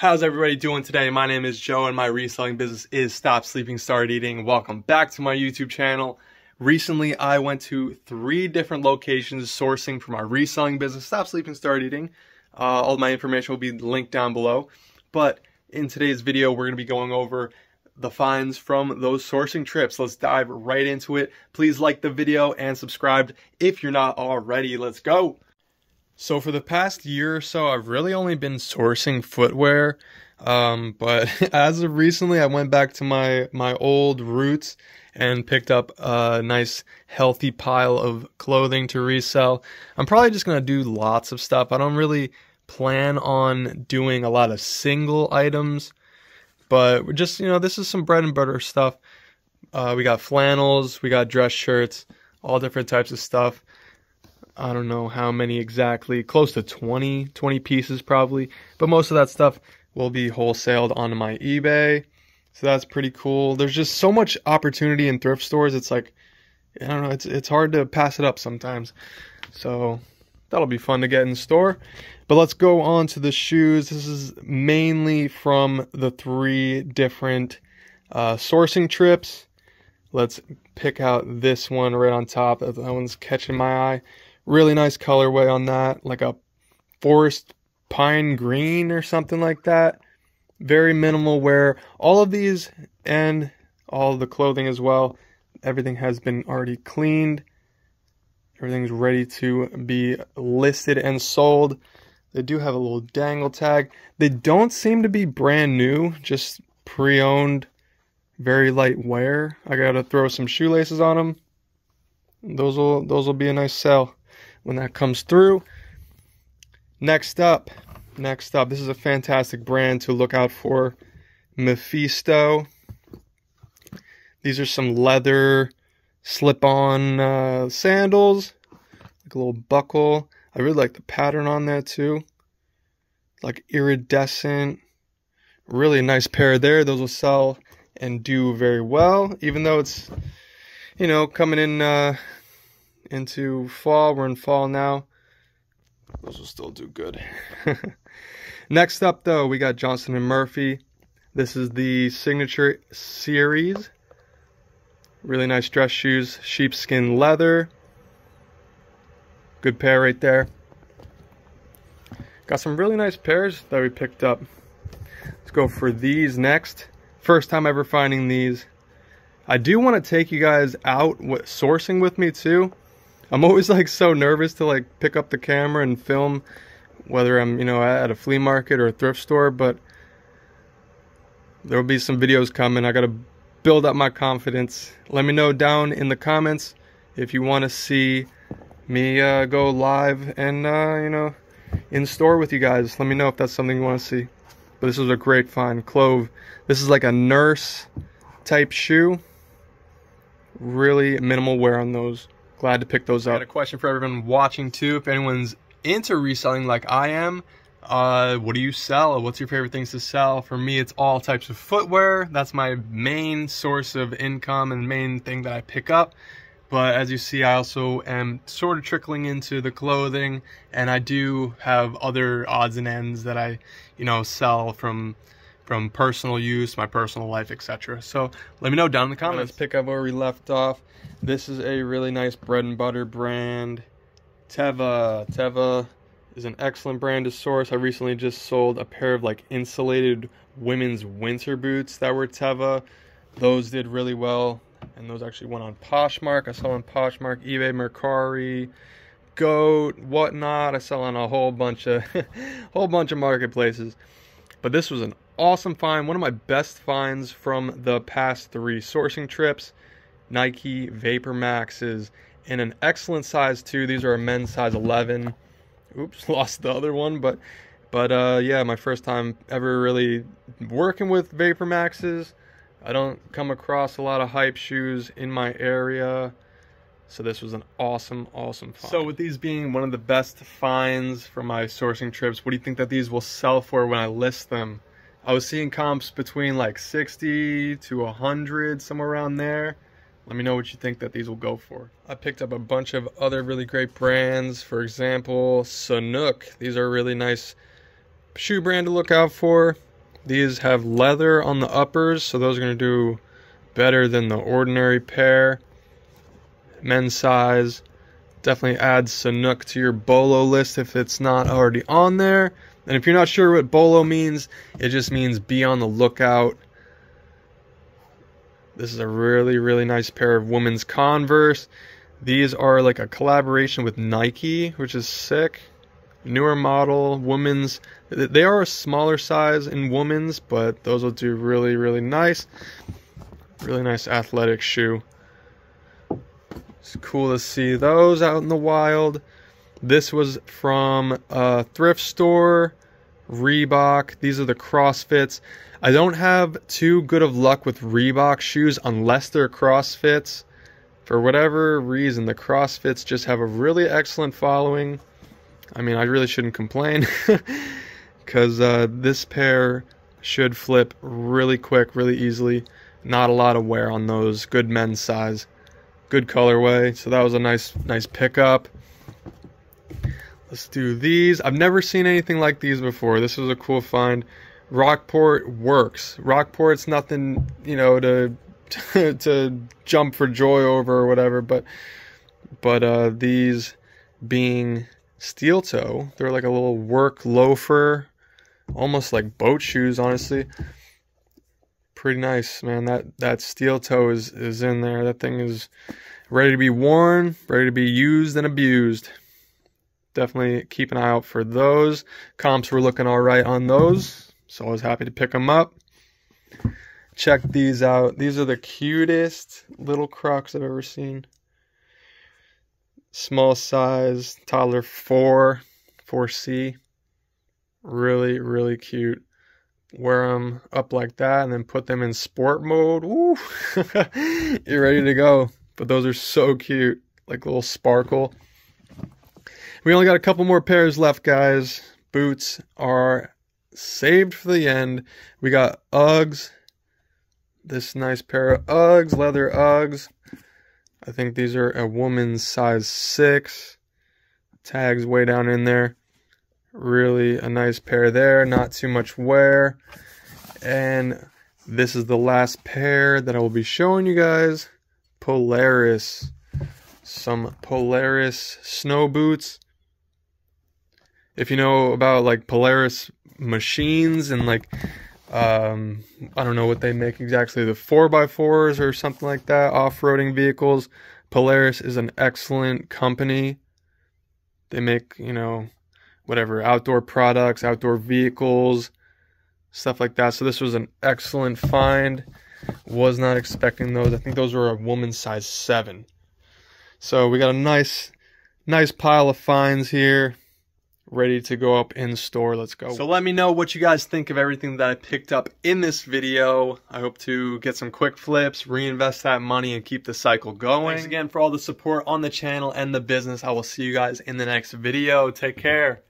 How's everybody doing today? My name is Joe and my reselling business is Stop Sleeping Start Eating. Welcome back to my YouTube channel. Recently, I went to three different locations sourcing for my reselling business, Stop Sleeping Start Eating. Uh, all my information will be linked down below. But in today's video, we're going to be going over the finds from those sourcing trips. Let's dive right into it. Please like the video and subscribe if you're not already. Let's go. So for the past year or so, I've really only been sourcing footwear. Um, but as of recently, I went back to my, my old roots and picked up a nice healthy pile of clothing to resell. I'm probably just to do lots of stuff. I don't really plan on doing a lot of single items, but just, you know, this is some bread and butter stuff. Uh, we got flannels, we got dress shirts, all different types of stuff. I don't know how many exactly, close to 20, 20 pieces probably, but most of that stuff will be wholesaled onto my eBay. So that's pretty cool. There's just so much opportunity in thrift stores. It's like, I don't know, it's it's hard to pass it up sometimes. So that'll be fun to get in store. But let's go on to the shoes. This is mainly from the three different uh, sourcing trips. Let's pick out this one right on top. That one's catching my eye. Really nice colorway on that, like a forest pine green or something like that. Very minimal wear. All of these and all the clothing as well, everything has been already cleaned. Everything's ready to be listed and sold. They do have a little dangle tag. They don't seem to be brand new, just pre-owned, very light wear. I gotta throw some shoelaces on them. Those will those will be a nice sell when that comes through. Next up, next up, this is a fantastic brand to look out for. Mephisto. These are some leather slip-on uh, sandals, like a little buckle. I really like the pattern on that too. Like iridescent. Really nice pair there. Those will sell and do very well, even though it's, you know, coming in uh, into fall. We're in fall now. Those will still do good. Next up, though, we got Johnson and Murphy. This is the signature series. Really nice dress shoes, sheepskin leather. Good pair right there. Got some really nice pairs that we picked up. Let's go for these next. First time ever finding these. I do want to take you guys out with sourcing with me too. I'm always like so nervous to like pick up the camera and film whether I'm, you know, at a flea market or a thrift store, but there'll be some videos coming. I got to build up my confidence. Let me know down in the comments if you want to see me uh, go live and, uh, you know, in store with you guys. Let me know if that's something you want to see. But this was a great find. Clove. This is like a nurse type shoe. Really minimal wear on those. Glad to pick those up. I got a question for everyone watching too. If anyone's into reselling like I am, uh, what do you sell? What's your favorite things to sell? For me, it's all types of footwear. That's my main source of income and main thing that I pick up. But as you see, I also am sort of trickling into the clothing and I do have other odds and ends that I, you know, sell from from personal use, my personal life, etc. So let me know down in the comments. Let's pick up where we left off. This is a really nice bread and butter brand. Teva. Teva is an excellent brand to source. I recently just sold a pair of like insulated women's winter boots that were Teva. Those did really well. And those actually went on Poshmark. I sell on Poshmark, eBay, Mercari, Goat, whatnot. I sell on a whole bunch of whole bunch of marketplaces. But this was an awesome find, one of my best finds from the past three sourcing trips. Nike Vapor Maxes in an excellent size too. These are a men's size 11. Oops, lost the other one, but but uh, yeah, my first time ever really working with Vapor Maxes. I don't come across a lot of hype shoes in my area. So this was an awesome, awesome find. So with these being one of the best finds from my sourcing trips, what do you think that these will sell for when I list them? I was seeing comps between like 60 to 100, somewhere around there. Let me know what you think that these will go for. I picked up a bunch of other really great brands. For example, Sanuk. These are a really nice shoe brand to look out for. These have leather on the uppers, so those are going to do better than the ordinary pair. Men's size. Definitely add Sanuk to your Bolo list if it's not already on there. And if you're not sure what Bolo means, it just means be on the lookout. This is a really, really nice pair of women's Converse. These are like a collaboration with Nike, which is sick. Newer model, women's. They are a smaller size in women's, but those will do really, really nice. Really nice athletic shoe. It's cool to see those out in the wild. This was from a thrift store, Reebok. These are the CrossFits. I don't have too good of luck with Reebok shoes unless they're CrossFits. For whatever reason, the CrossFits just have a really excellent following. I mean, I really shouldn't complain because uh, this pair should flip really quick, really easily. Not a lot of wear on those. Good men's size, good colorway. So that was a nice, nice pickup. Let's do these. I've never seen anything like these before. This was a cool find. Rockport works. Rockport's nothing, you know, to to jump for joy over or whatever, but but uh, these being steel toe, they're like a little work loafer, almost like boat shoes, honestly. Pretty nice, man. That that steel toe is is in there. That thing is ready to be worn, ready to be used and abused. Definitely keep an eye out for those. Comps were looking all right on those. So I was happy to pick them up. Check these out. These are the cutest little crocs I've ever seen. Small size, toddler 4, 4C. Really, really cute. Wear them up like that and then put them in sport mode. Woo! You're ready to go. But those are so cute. Like little sparkle. We only got a couple more pairs left, guys. Boots are saved for the end. We got Uggs. This nice pair of Uggs, leather Uggs. I think these are a woman's size 6. Tags way down in there. Really a nice pair there. Not too much wear. And this is the last pair that I will be showing you guys. Polaris. Some Polaris snow boots. If you know about like Polaris machines and like um, I don't know what they make exactly, the 4x4s or something like that, off roading vehicles. Polaris is an excellent company. They make, you know, whatever, outdoor products, outdoor vehicles, stuff like that. So this was an excellent find. Was not expecting those. I think those were a woman's size 7. So we got a nice, nice pile of finds here ready to go up in store. Let's go. So let me know what you guys think of everything that I picked up in this video. I hope to get some quick flips, reinvest that money, and keep the cycle going. Thanks again for all the support on the channel and the business. I will see you guys in the next video. Take care.